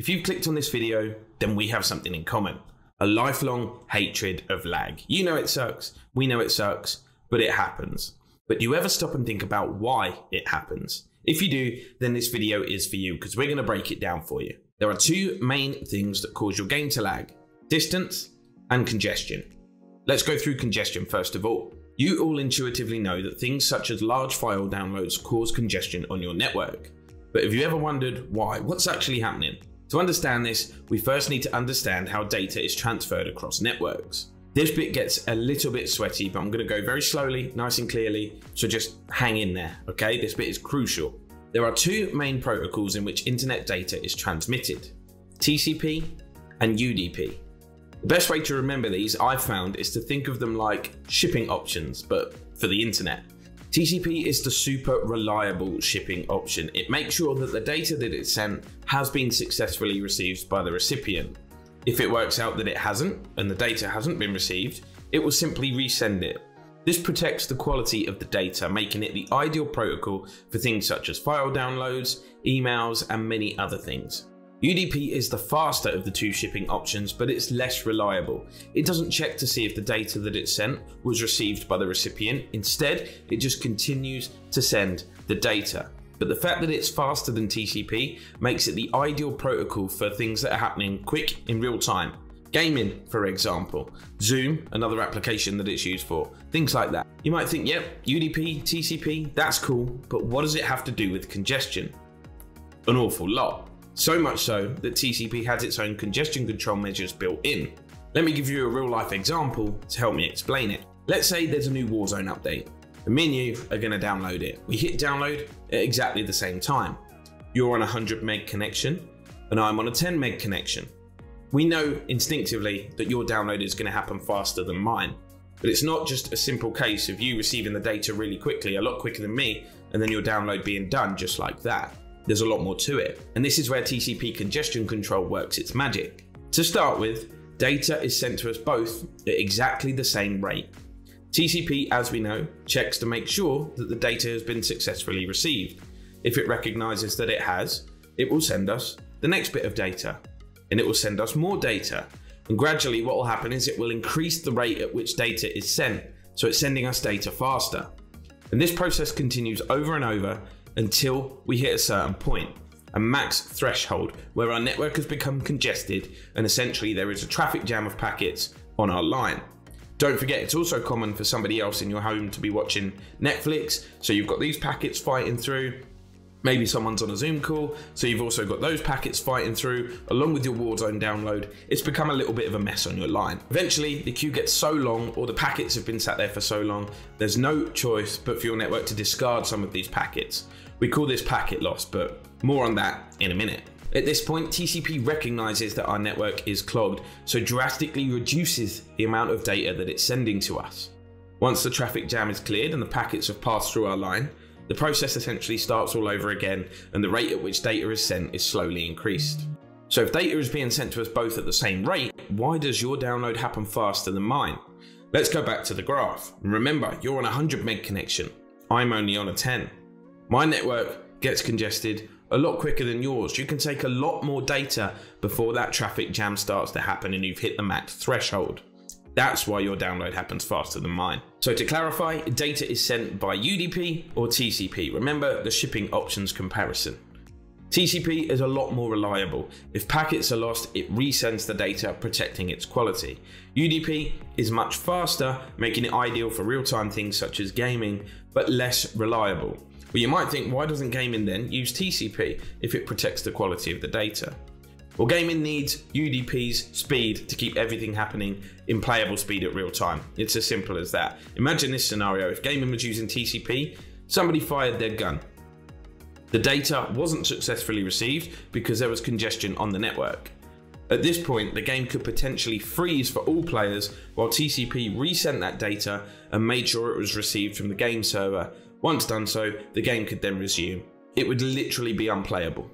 If you've clicked on this video, then we have something in common. A lifelong hatred of lag. You know it sucks, we know it sucks, but it happens. But do you ever stop and think about why it happens? If you do, then this video is for you because we're going to break it down for you. There are two main things that cause your game to lag distance and congestion. Let's go through congestion first of all. You all intuitively know that things such as large file downloads cause congestion on your network. But have you ever wondered why? What's actually happening? To understand this, we first need to understand how data is transferred across networks. This bit gets a little bit sweaty, but I'm going to go very slowly, nice and clearly, so just hang in there, okay? This bit is crucial. There are two main protocols in which internet data is transmitted, TCP and UDP. The best way to remember these, I've found, is to think of them like shipping options, but for the internet. TCP is the super reliable shipping option. It makes sure that the data that it's sent has been successfully received by the recipient. If it works out that it hasn't, and the data hasn't been received, it will simply resend it. This protects the quality of the data, making it the ideal protocol for things such as file downloads, emails, and many other things. UDP is the faster of the two shipping options, but it's less reliable. It doesn't check to see if the data that it sent was received by the recipient. Instead, it just continues to send the data. But the fact that it's faster than TCP makes it the ideal protocol for things that are happening quick in real time. Gaming, for example, Zoom, another application that it's used for, things like that. You might think, yep, UDP, TCP, that's cool, but what does it have to do with congestion? An awful lot. So much so that TCP has its own congestion control measures built in. Let me give you a real life example to help me explain it. Let's say there's a new Warzone update. The menu are going to download it. We hit download at exactly the same time. You're on a 100 meg connection and I'm on a 10 meg connection. We know instinctively that your download is going to happen faster than mine. But it's not just a simple case of you receiving the data really quickly, a lot quicker than me, and then your download being done just like that. There's a lot more to it. And this is where TCP congestion control works its magic. To start with, data is sent to us both at exactly the same rate. TCP, as we know, checks to make sure that the data has been successfully received. If it recognizes that it has, it will send us the next bit of data, and it will send us more data. And gradually, what will happen is it will increase the rate at which data is sent, so it's sending us data faster. And this process continues over and over until we hit a certain point, a max threshold where our network has become congested and essentially there is a traffic jam of packets on our line. Don't forget, it's also common for somebody else in your home to be watching Netflix, so you've got these packets fighting through, Maybe someone's on a Zoom call, so you've also got those packets fighting through, along with your Warzone download. It's become a little bit of a mess on your line. Eventually, the queue gets so long, or the packets have been sat there for so long, there's no choice but for your network to discard some of these packets. We call this packet loss, but more on that in a minute. At this point, TCP recognizes that our network is clogged, so drastically reduces the amount of data that it's sending to us. Once the traffic jam is cleared and the packets have passed through our line, the process essentially starts all over again and the rate at which data is sent is slowly increased. So if data is being sent to us both at the same rate, why does your download happen faster than mine? Let's go back to the graph. Remember, you're on a 100 meg connection. I'm only on a 10. My network gets congested a lot quicker than yours. You can take a lot more data before that traffic jam starts to happen and you've hit the max threshold. That's why your download happens faster than mine. So to clarify, data is sent by UDP or TCP. Remember the shipping options comparison. TCP is a lot more reliable. If packets are lost, it resends the data, protecting its quality. UDP is much faster, making it ideal for real-time things such as gaming, but less reliable. Well, you might think, why doesn't gaming then use TCP if it protects the quality of the data? Well, gaming needs UDP's speed to keep everything happening in playable speed at real time. It's as simple as that. Imagine this scenario if gaming was using TCP, somebody fired their gun. The data wasn't successfully received because there was congestion on the network. At this point, the game could potentially freeze for all players while TCP resent that data and made sure it was received from the game server. Once done so, the game could then resume. It would literally be unplayable.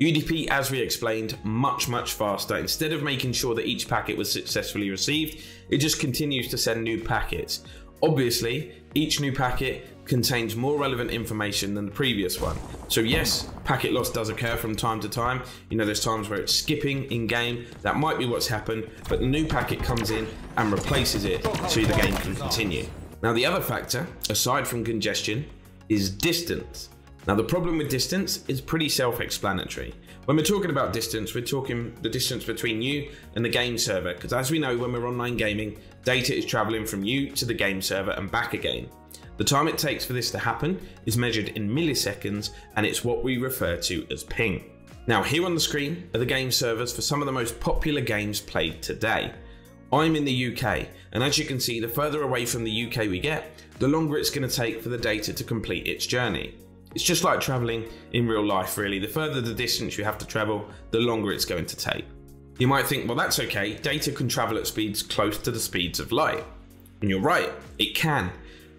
UDP, as we explained, much, much faster. Instead of making sure that each packet was successfully received, it just continues to send new packets. Obviously, each new packet contains more relevant information than the previous one. So yes, packet loss does occur from time to time. You know, there's times where it's skipping in game. That might be what's happened, but the new packet comes in and replaces it so the game can continue. Now the other factor, aside from congestion, is distance. Now the problem with distance is pretty self-explanatory. When we're talking about distance, we're talking the distance between you and the game server, because as we know when we're online gaming, data is traveling from you to the game server and back again. The time it takes for this to happen is measured in milliseconds and it's what we refer to as ping. Now here on the screen are the game servers for some of the most popular games played today. I'm in the UK and as you can see the further away from the UK we get, the longer it's going to take for the data to complete its journey. It's just like travelling in real life really, the further the distance you have to travel, the longer it's going to take. You might think, well that's okay, data can travel at speeds close to the speeds of light. And you're right, it can.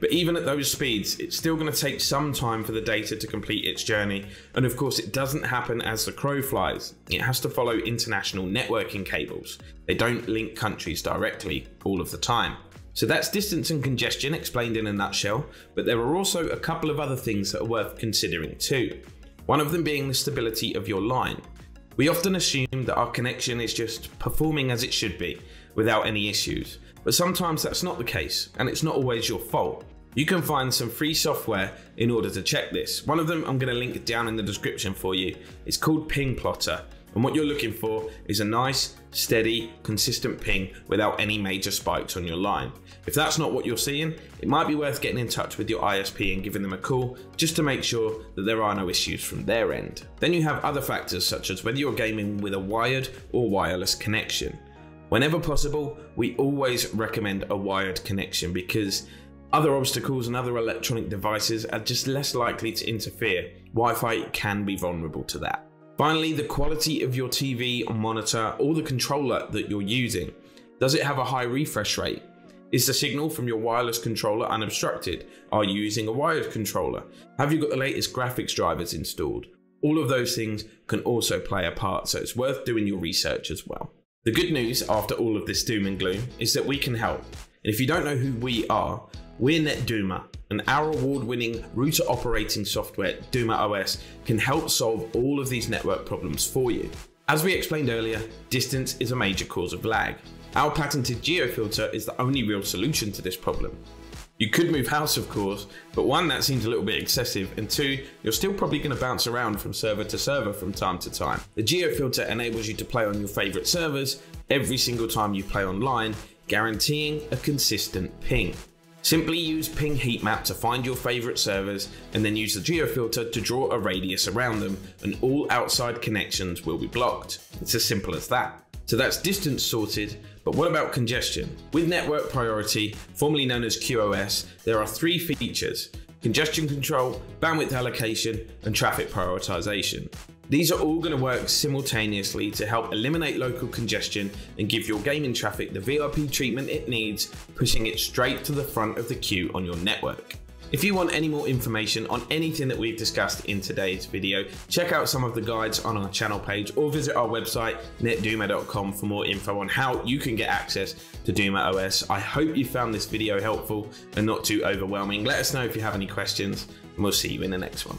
But even at those speeds, it's still going to take some time for the data to complete its journey. And of course, it doesn't happen as the crow flies. It has to follow international networking cables. They don't link countries directly all of the time. So that's distance and congestion explained in a nutshell, but there are also a couple of other things that are worth considering too. One of them being the stability of your line. We often assume that our connection is just performing as it should be, without any issues, but sometimes that's not the case, and it's not always your fault. You can find some free software in order to check this. One of them I'm going to link down in the description for you. It's called Ping Plotter. And what you're looking for is a nice, steady, consistent ping without any major spikes on your line. If that's not what you're seeing, it might be worth getting in touch with your ISP and giving them a call just to make sure that there are no issues from their end. Then you have other factors such as whether you're gaming with a wired or wireless connection. Whenever possible, we always recommend a wired connection because other obstacles and other electronic devices are just less likely to interfere. Wi-Fi can be vulnerable to that. Finally, the quality of your TV or monitor or the controller that you're using. Does it have a high refresh rate? Is the signal from your wireless controller unobstructed? Are you using a wired controller? Have you got the latest graphics drivers installed? All of those things can also play a part, so it's worth doing your research as well. The good news after all of this doom and gloom is that we can help. And if you don't know who we are, we're NetDuma, and our award-winning router operating software, Duma OS, can help solve all of these network problems for you. As we explained earlier, distance is a major cause of lag. Our patented GeoFilter is the only real solution to this problem. You could move house, of course, but one, that seems a little bit excessive, and two, you're still probably going to bounce around from server to server from time to time. The GeoFilter enables you to play on your favorite servers every single time you play online, guaranteeing a consistent ping. Simply use ping heatmap to find your favorite servers and then use the geofilter to draw a radius around them and all outside connections will be blocked. It's as simple as that. So that's distance sorted, but what about congestion? With network priority, formerly known as QoS, there are three features, congestion control, bandwidth allocation, and traffic prioritization. These are all going to work simultaneously to help eliminate local congestion and give your gaming traffic the VIP treatment it needs, pushing it straight to the front of the queue on your network. If you want any more information on anything that we've discussed in today's video, check out some of the guides on our channel page or visit our website netduma.com for more info on how you can get access to Duma OS. I hope you found this video helpful and not too overwhelming. Let us know if you have any questions and we'll see you in the next one.